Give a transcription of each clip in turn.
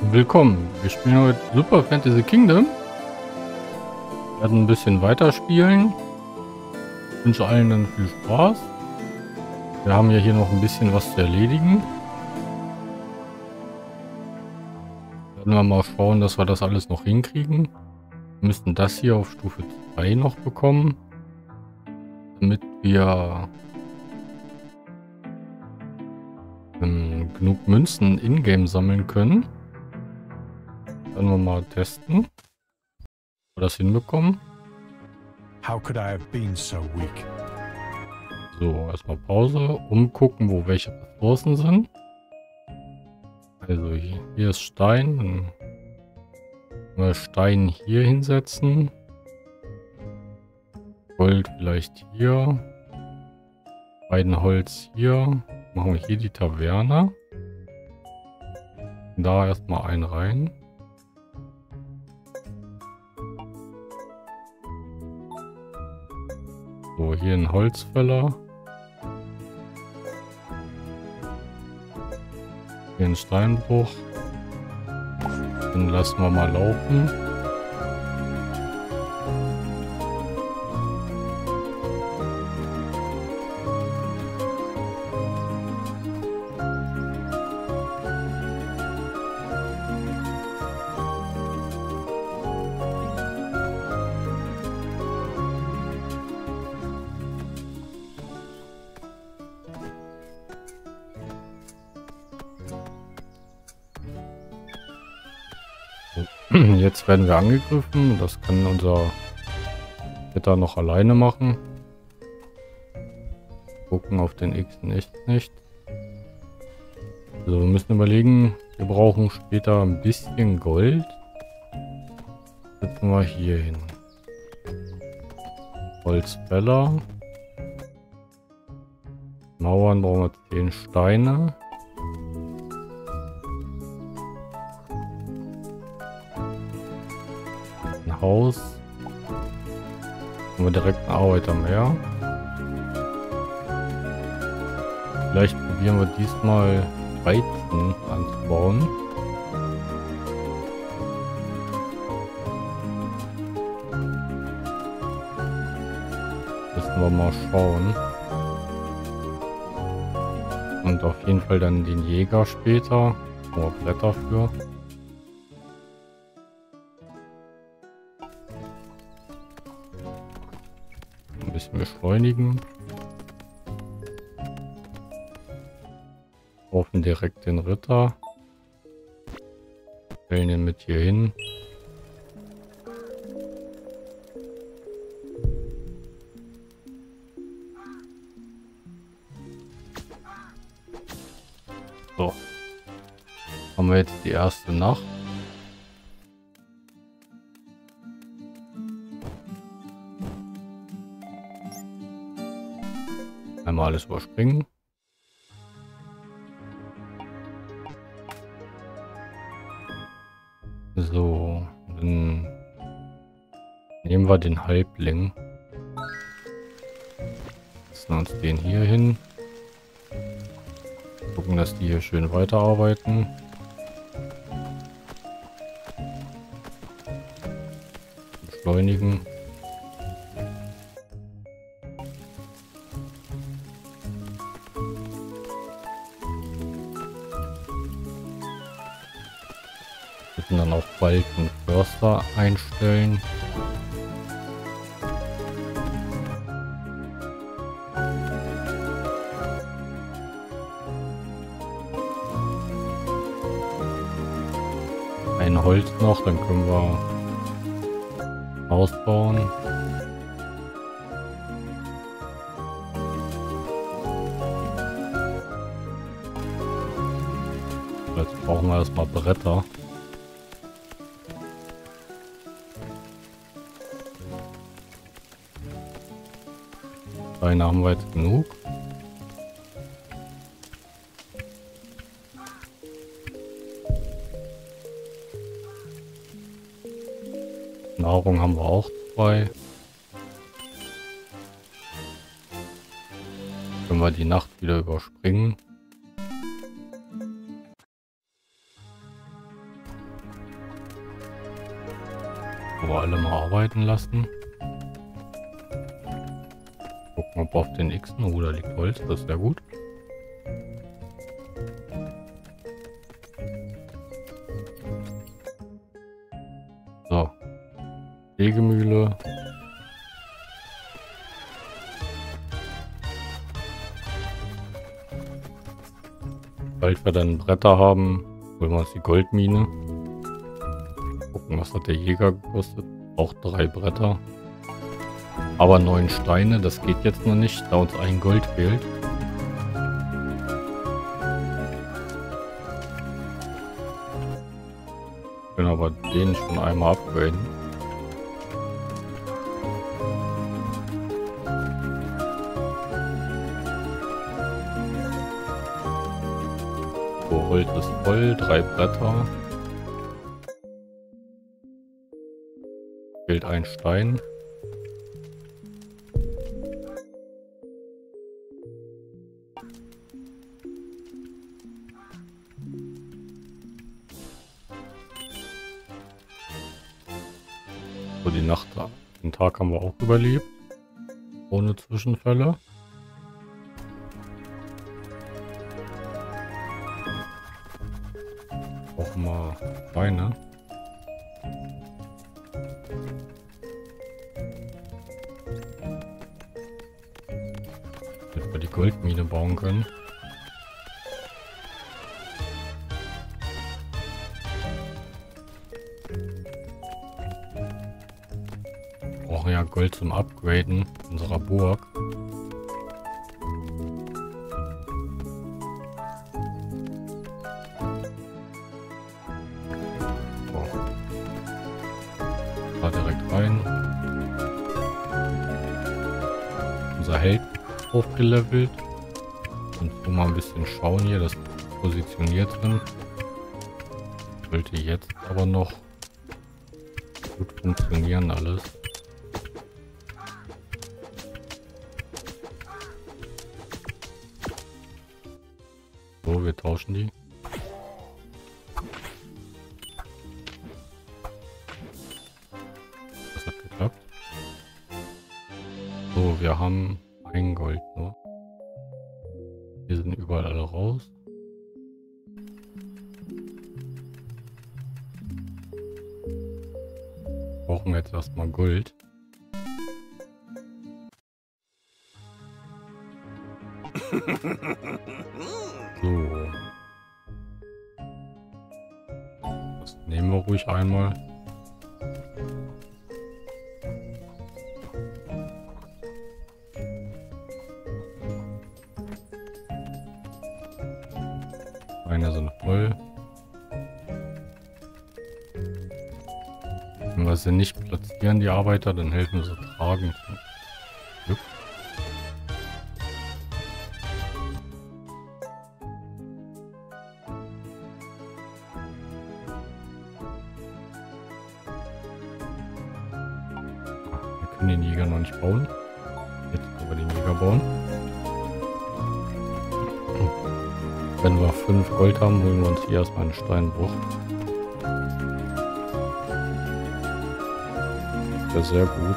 Willkommen. Wir spielen heute Super Fantasy Kingdom. Wir werden ein bisschen weiterspielen. Ich wünsche allen dann viel Spaß. Wir haben ja hier noch ein bisschen was zu erledigen. Werden wir mal schauen, dass wir das alles noch hinkriegen. Wir müssten das hier auf Stufe 2 noch bekommen. Damit wir ähm, genug Münzen in-game sammeln können. Werden wir mal testen. Ob wir das hinbekommen. How could I have been so erstmal Pause. Umgucken, wo welche Ressourcen sind. Also hier, hier ist Stein. Dann Stein hier hinsetzen. Gold vielleicht hier. Beiden Holz hier. Machen wir hier die Taverne. Da erstmal einen rein. So, hier ein Holzfäller. Hier ein Steinbruch. Den lassen wir mal laufen. Werden wir angegriffen. Das kann unser Ritter noch alleine machen. Gucken auf den X nicht. nicht. Also wir müssen überlegen, wir brauchen später ein bisschen Gold. Setzen wir hier hin. Holzfäller. Mauern brauchen wir 10 Steine. Haus. Haben wir direkt einen Arbeiter mehr. Vielleicht probieren wir diesmal Weizen anzubauen. Müssen wir mal schauen. Und auf jeden Fall dann den Jäger später. Oh, Blätter für. Beschleunigen. Kaufen direkt den Ritter. Stellen ihn mit hier hin. So. Haben wir jetzt die erste Nacht. Alles überspringen. So, dann nehmen wir den Halbling. Setzen uns den hier hin. Gucken, dass die hier schön weiterarbeiten. Beschleunigen. Förster einstellen. Ein Holz noch, dann können wir ausbauen. Jetzt brauchen wir erstmal Bretter. Steine haben wir jetzt genug. Nahrung haben wir auch zwei. Können wir die Nacht wieder überspringen. Wo wir alle mal arbeiten lassen ob auf den Xen. Oh, da liegt Holz. Das ist sehr gut. So. Sägemühle. Bald wir dann Bretter haben, holen wir uns die Goldmine. Gucken, was hat der Jäger gekostet. Auch drei Bretter. Aber neun Steine, das geht jetzt noch nicht, da uns ein Gold fehlt. Können aber den schon einmal upgraden. So, Holz ist voll, drei Bretter. Fehlt ein Stein. Die Nacht, den Tag haben wir auch überlebt. Ohne Zwischenfälle. Bisschen schauen hier, wir positioniert sind. Sollte jetzt aber noch gut funktionieren alles. So, wir tauschen die. Das hat geklappt. So, wir haben ein Gold nur. Sind überall alle raus. Brauchen wir jetzt erstmal Gold. So. Das nehmen wir ruhig einmal. Voll. Wenn wir sie nicht platzieren, die Arbeiter, dann helfen sie tragen. Hier erstmal einen Steinbruch. Wäre sehr gut.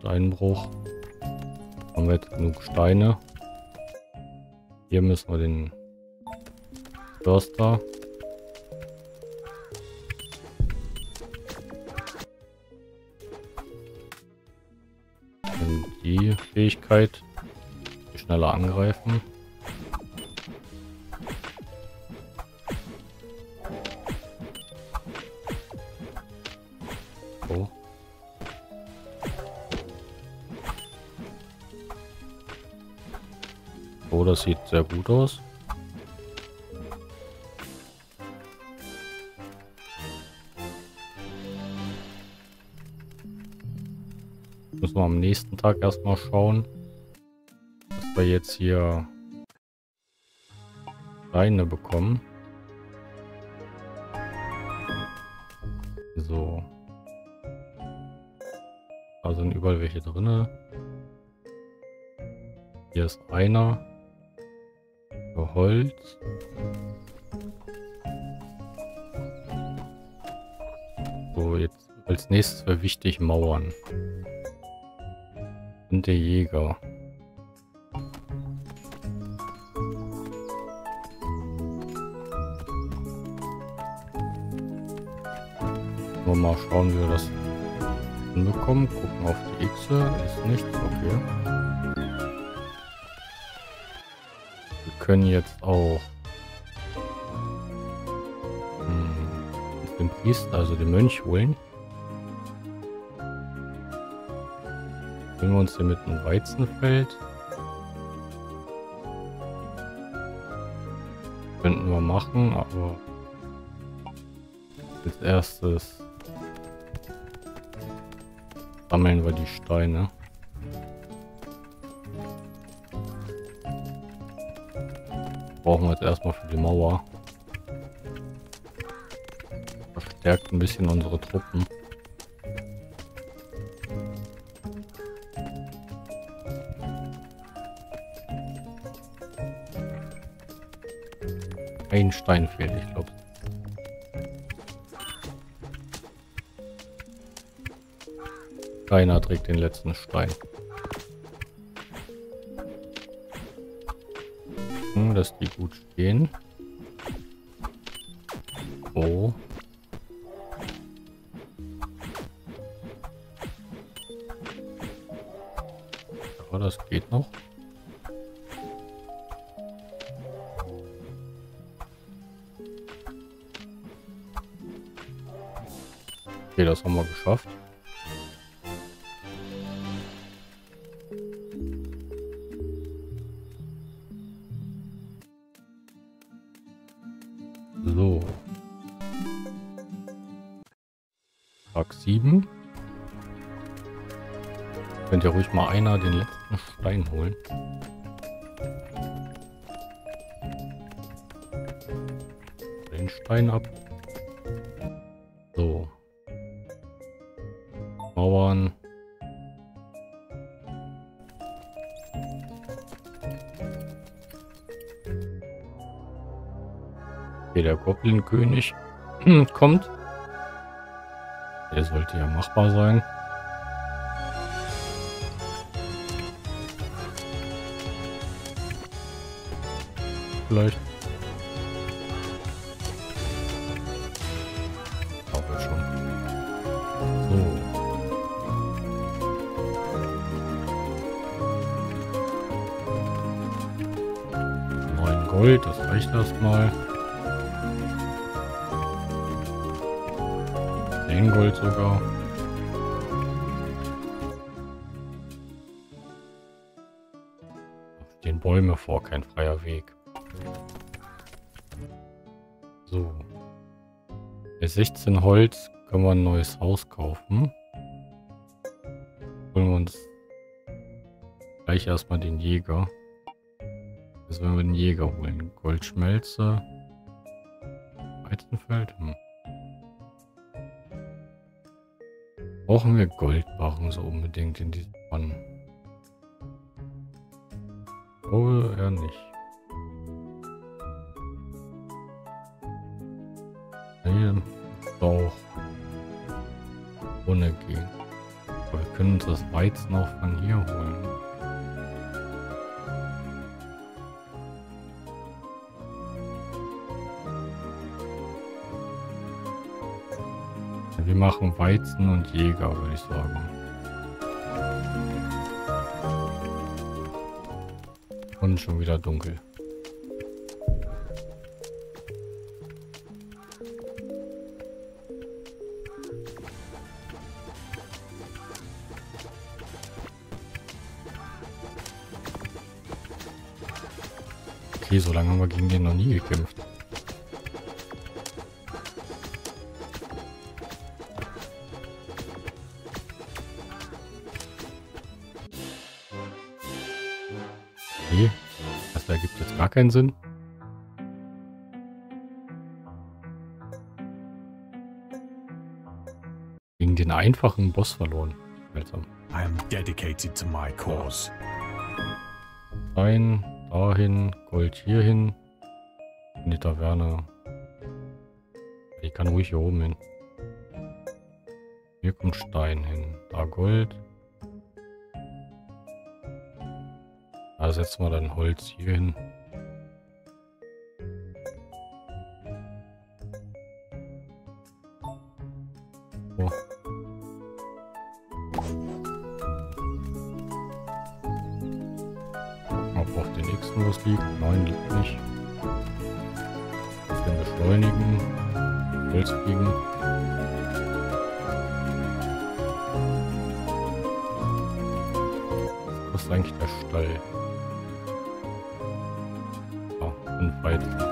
Steinbruch. Haben wir jetzt genug Steine. Hier müssen wir den Förster. Und die Fähigkeit. Schneller angreifen. So. Oh, das sieht sehr gut aus. Wir am nächsten Tag erstmal schauen, dass wir jetzt hier Steine bekommen. So. Da sind überall welche drin. Hier ist einer. Für Holz. So, jetzt als nächstes wäre wichtig Mauern. Der Jäger. mal schauen, wie wir das hinbekommen. Gucken auf die X. Ist nichts. Okay. Wir können jetzt auch hm, den Priester, also den Mönch holen. Holen wir uns hier mit einem Weizenfeld. Könnten wir machen, aber als erstes sammeln wir die Steine. Brauchen wir jetzt erstmal für die Mauer. Verstärkt ein bisschen unsere Truppen. Ein Stein fehlt, ich glaube. Keiner trägt den letzten Stein. Hm, dass die gut stehen. Oh. Ja, das geht noch. Das haben wir geschafft. So. Tag 7. Könnt ihr ruhig mal einer den letzten Stein holen. Den Stein ab. So. Mauern. Okay, der Goblin-König kommt. Der sollte ja machbar sein. Vielleicht. Erstmal. 10 Gold sogar. Auf den Bäume vor, kein freier Weg. So. Bei 16 Holz können wir ein neues Haus kaufen. Holen wir uns gleich erstmal den Jäger. Jetzt werden wir den Jäger holen. Goldschmelze. Weizenfeld. Hm. Brauchen wir Goldbarren so unbedingt in diesem Mann? Oh, eher nicht. Nee, doch. Ohne gehen. Wir können uns das Weizen auch von hier holen. Machen Weizen und Jäger, würde ich sagen. Und schon wieder dunkel. Okay, so lange haben wir gegen den noch nie gekämpft. Keinen Sinn. Gegen den einfachen Boss verloren. Seltsam. I am dedicated to my cause. Stein dahin, Gold hierhin. In die Taverne. Die kann ruhig hier oben hin. Hier kommt Stein hin. Da Gold. Da setzen wir dann Holz hier hin. Ob auf den nächsten was liegt? Nein, liegt nicht. Bisschen beschleunigen. Holz kriegen. Was ist eigentlich der Stall? Ah, und Weizen.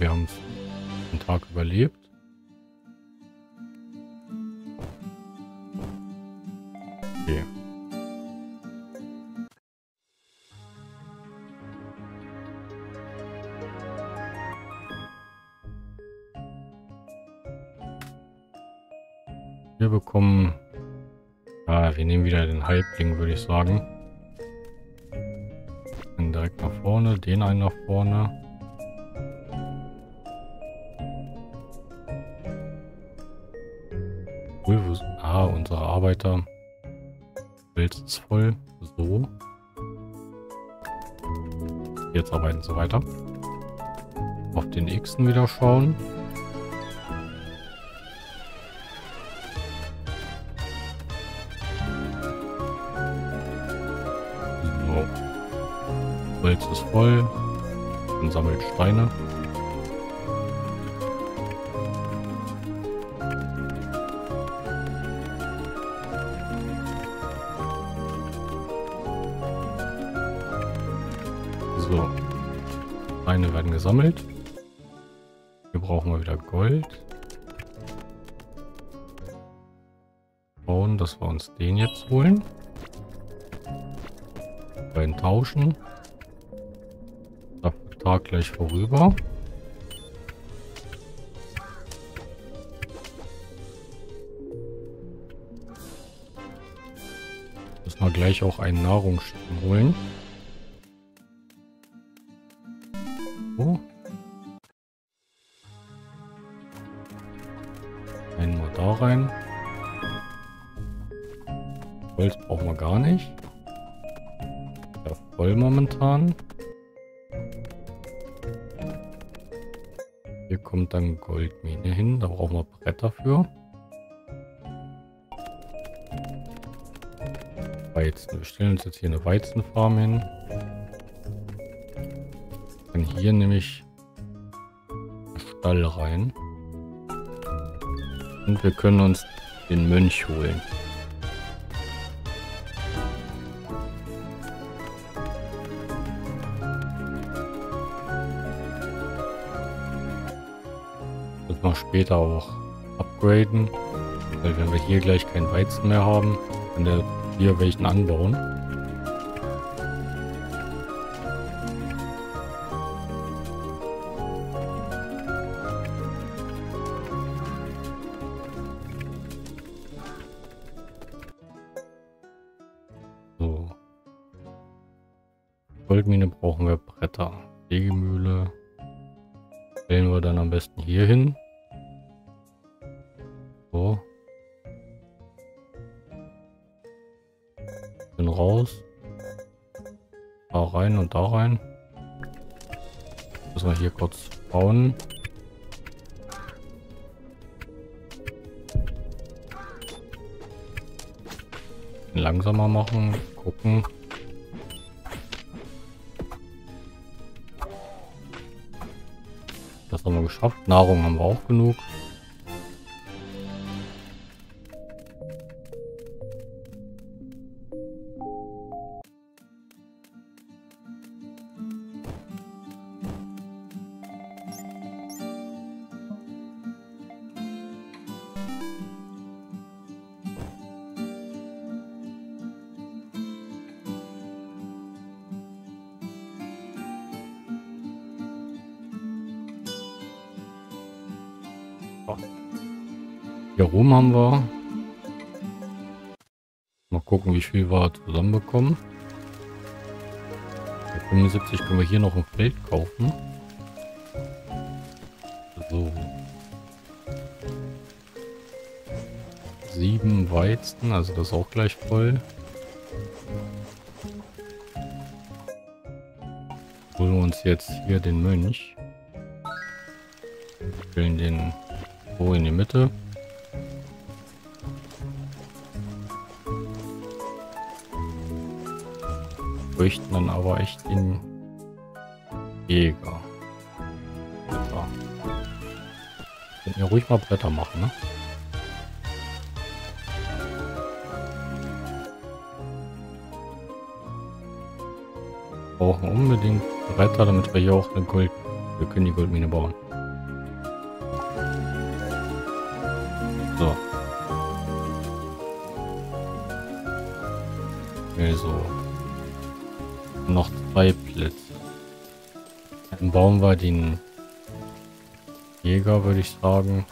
Wir haben den Tag überlebt. Okay. Wir bekommen... Ah, wir nehmen wieder den Halbling, würde ich sagen. Den direkt nach vorne, den einen nach vorne. Arbeiter. Bild ist voll. So. Jetzt arbeiten sie weiter. Auf den nächsten wieder schauen. So. Holz ist voll. Und sammelt Steine. Werden gesammelt. Hier brauchen wir wieder Gold. Bauen, dass wir uns den jetzt holen. Beiden tauschen. Tag gleich vorüber. Müssen wir gleich auch einen Nahrungsstamm holen. Einmal da rein. Holz brauchen wir gar nicht. Ja, voll momentan. Hier kommt dann Goldmine hin. Da brauchen wir Bretter für. Weizen. Wir stellen uns jetzt hier eine Weizenfarm hin. Dann hier nämlich Stall rein. Und wir können uns den Mönch holen. Müssen wir später auch upgraden. Weil wenn wir hier gleich kein Weizen mehr haben, kann der hier welchen anbauen. Goldmine brauchen wir Bretter. Sägemühle. Stellen wir dann am besten hier hin. So. Bin raus. Da rein und da rein. Müssen wir hier kurz bauen. langsamer machen. Gucken. Geschafft. Nahrung haben wir auch genug. Hier rum haben wir. Mal gucken, wie viel wir zusammenbekommen. Für 75 können wir hier noch ein Feld kaufen. So. Sieben Weizen, also das ist auch gleich voll. Holen wir uns jetzt hier den Mönch. Stellen den so in die Mitte. Bräuchten dann aber echt den Jäger. Blätter. Können ruhig mal Blätter machen, ne? Brauchen unbedingt Bretter, damit wir hier auch eine Gold... Wir können die Goldmine bauen. Also. Noch zwei Plätze. Dann bauen wir den Jäger, würde ich sagen.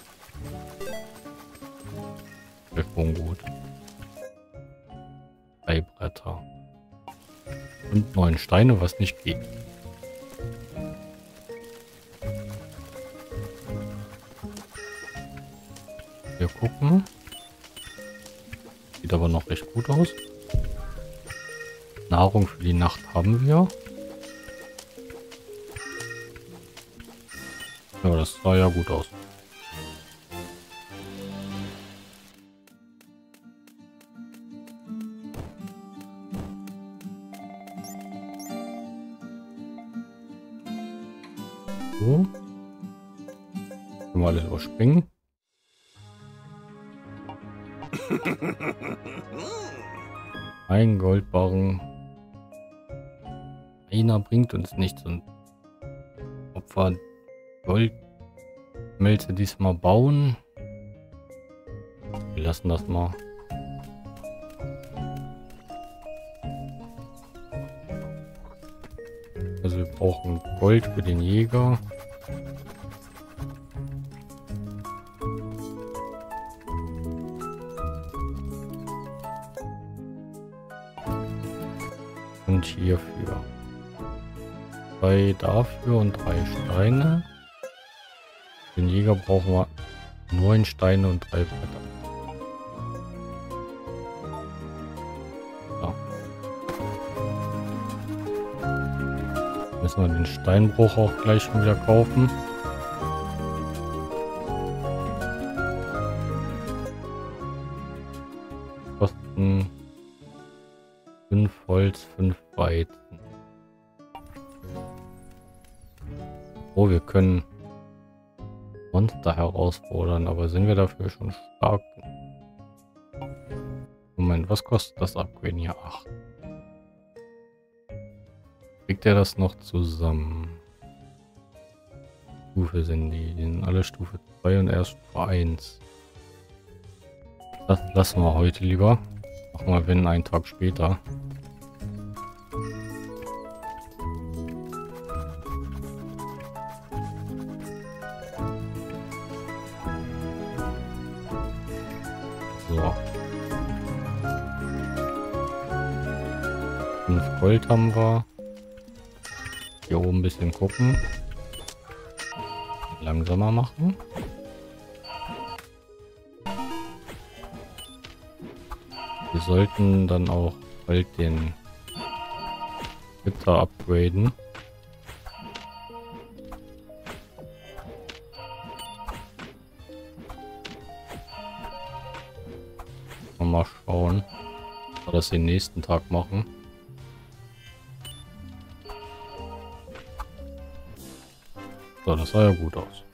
Wäre schon gut. Drei Bretter. Und neun Steine, was nicht geht. Wir gucken. Sieht aber noch recht gut aus. Nahrung für die Nacht haben wir. Ja, das sah ja gut aus. So. Können wir alles überspringen. Ein Goldbarren. Einer bringt uns nichts und ob wir Goldmelze diesmal bauen. Wir lassen das mal. Also wir brauchen Gold für den Jäger. Und hierfür. Zwei dafür und drei Steine. Den Jäger brauchen wir neun Steine und drei Bretter. Müssen wir den Steinbruch auch gleich schon wieder kaufen. Kosten 5 Holz, 5 Weizen. Oh, wir können Monster herausfordern, aber sind wir dafür schon stark? Moment, was kostet das Upgrade hier? 8. Kriegt er das noch zusammen? Stufe sind die. Die sind alle Stufe 2 und erst Stufe 1. Das lassen wir heute lieber. Wir wenn einen Tag später. Gold haben wir. Hier oben ein bisschen gucken. Langsamer machen. Wir sollten dann auch bald den Ritter upgraden. Mal schauen. wir das den nächsten Tag machen. So, das sah ja gut aus.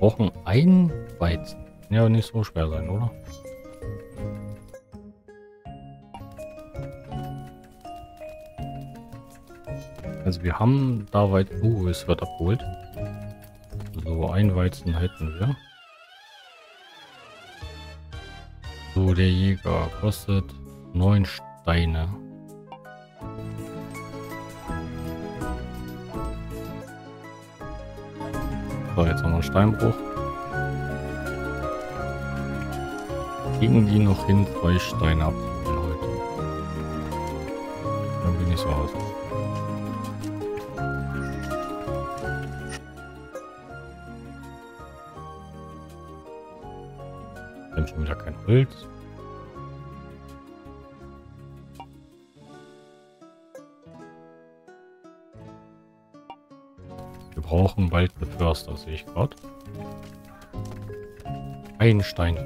Brauchen ein Weizen. Ja, nicht so schwer sein, oder? Also wir haben da weit... Uh, es wird abgeholt. So, ein Weizen hätten wir. So, der Jäger kostet neun Steine. So, jetzt wir einen Steinbruch. Kriegen die noch hin, zwei Steine abzuholen heute? Dann bin ich so aus. Haben schon wieder kein Holz. Eine Förster, sehe ich gerade. Ein Stein.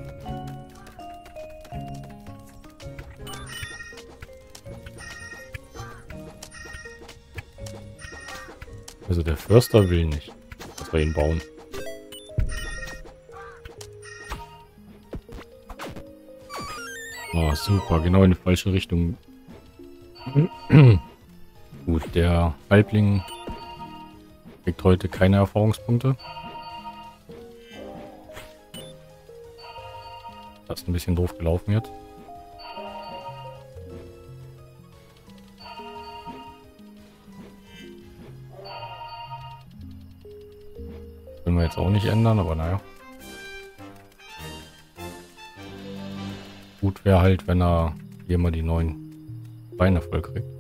Also der Förster will nicht, dass wir ihn bauen. Oh, super, genau in die falsche Richtung. Gut, der Halbling heute keine Erfahrungspunkte. Das ist ein bisschen doof gelaufen jetzt. Können wir jetzt auch nicht ändern, aber naja. Gut wäre halt, wenn er hier mal die neuen Beine voll kriegt.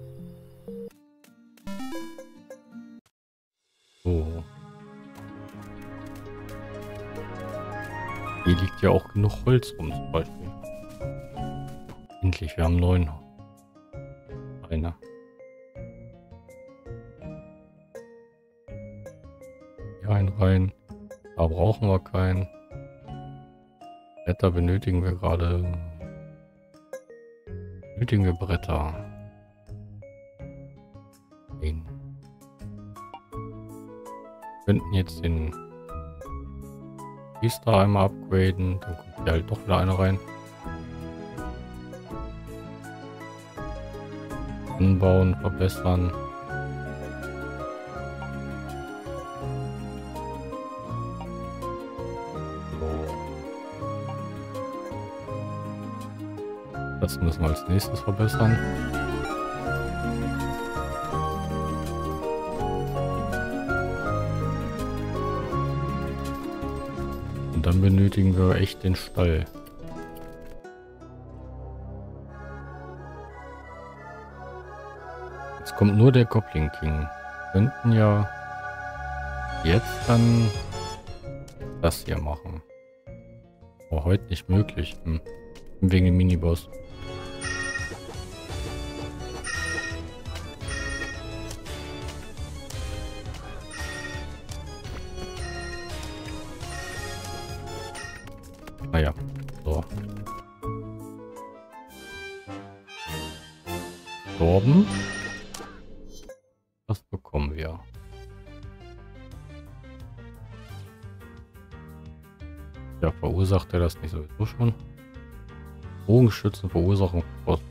Hier liegt ja auch genug Holz rum zum Beispiel. Endlich, wir haben neun. Einer. Hier einen rein. Da brauchen wir keinen. Blätter benötigen wir gerade. Benötigen wir Bretter. Den. Wir könnten jetzt den Priester einmal upgraden. Dann kommt hier halt doch wieder einer rein. Anbauen, verbessern. Das müssen wir als nächstes verbessern. Dann benötigen wir echt den Stall. Jetzt kommt nur der Goblin King. Wir könnten ja jetzt dann das hier machen. Aber heute nicht möglich. Hm. Wegen dem Miniboss. Sowieso schon? Bogenschützen verursachen Frost.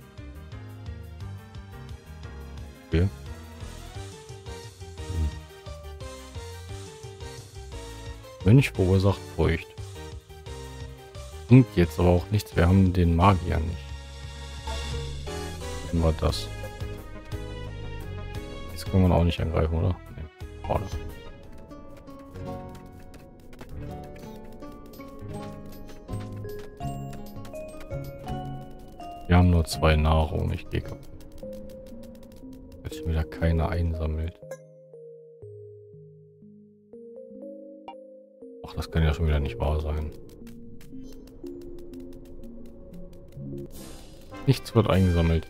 Okay. Hm. Mönch verursacht Feucht bringt jetzt aber auch nichts. Wir haben den Magier nicht. Wir das. Jetzt können wir auch nicht angreifen, oder? Nee. Schade. Haben nur zwei Nahrung, ich gehe kaputt. Jetzt schon wieder keiner einsammelt. Ach, das kann ja schon wieder nicht wahr sein. Nichts wird eingesammelt.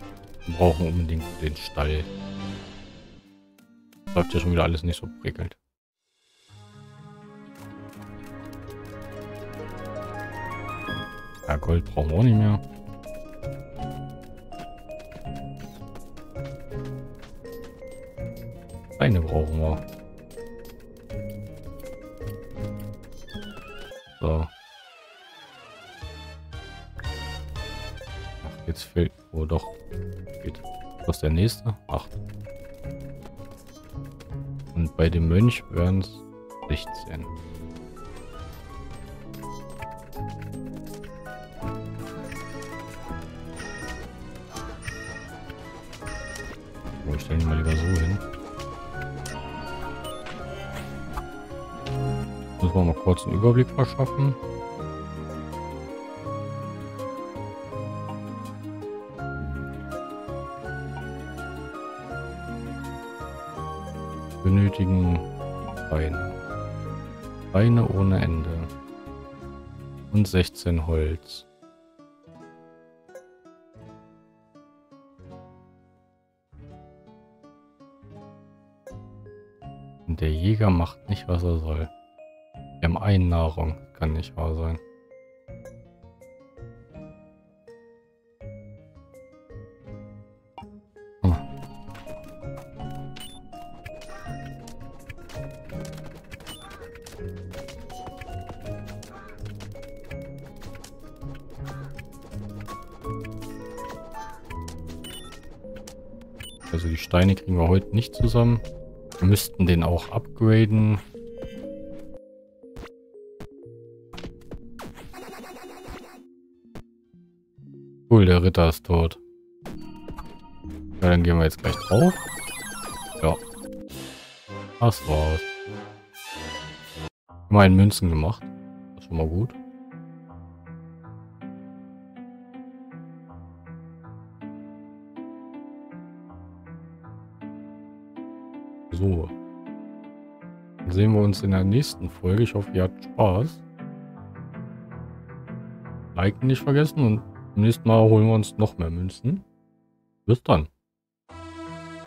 Wir brauchen unbedingt den Stall. Läuft ja schon wieder alles nicht so prickelnd. Ja, Gold brauchen wir auch nicht mehr. Eine brauchen wir. So. Ach, jetzt fehlt... Oh doch. Geht. Was ist der nächste? Acht. Und bei dem Mönch wären es 16. Oh, ich stelle mal lieber so hin. Müssen wir mal kurz einen Überblick verschaffen. benötigen Beine. Beine ohne Ende. Und 16 Holz. Der Jäger macht nicht, was er soll. Wir haben eine Nahrung. Kann nicht wahr sein. Also die Steine kriegen wir heute nicht zusammen. Wir müssten den auch upgraden. Ritter ist tot. Ja, dann gehen wir jetzt gleich drauf. Ja. Das war's. Immerhin Münzen gemacht. Das ist schon mal gut. So. Dann sehen wir uns in der nächsten Folge. Ich hoffe, ihr habt Spaß. Liken nicht vergessen und beim nächsten Mal holen wir uns noch mehr Münzen. Bis dann.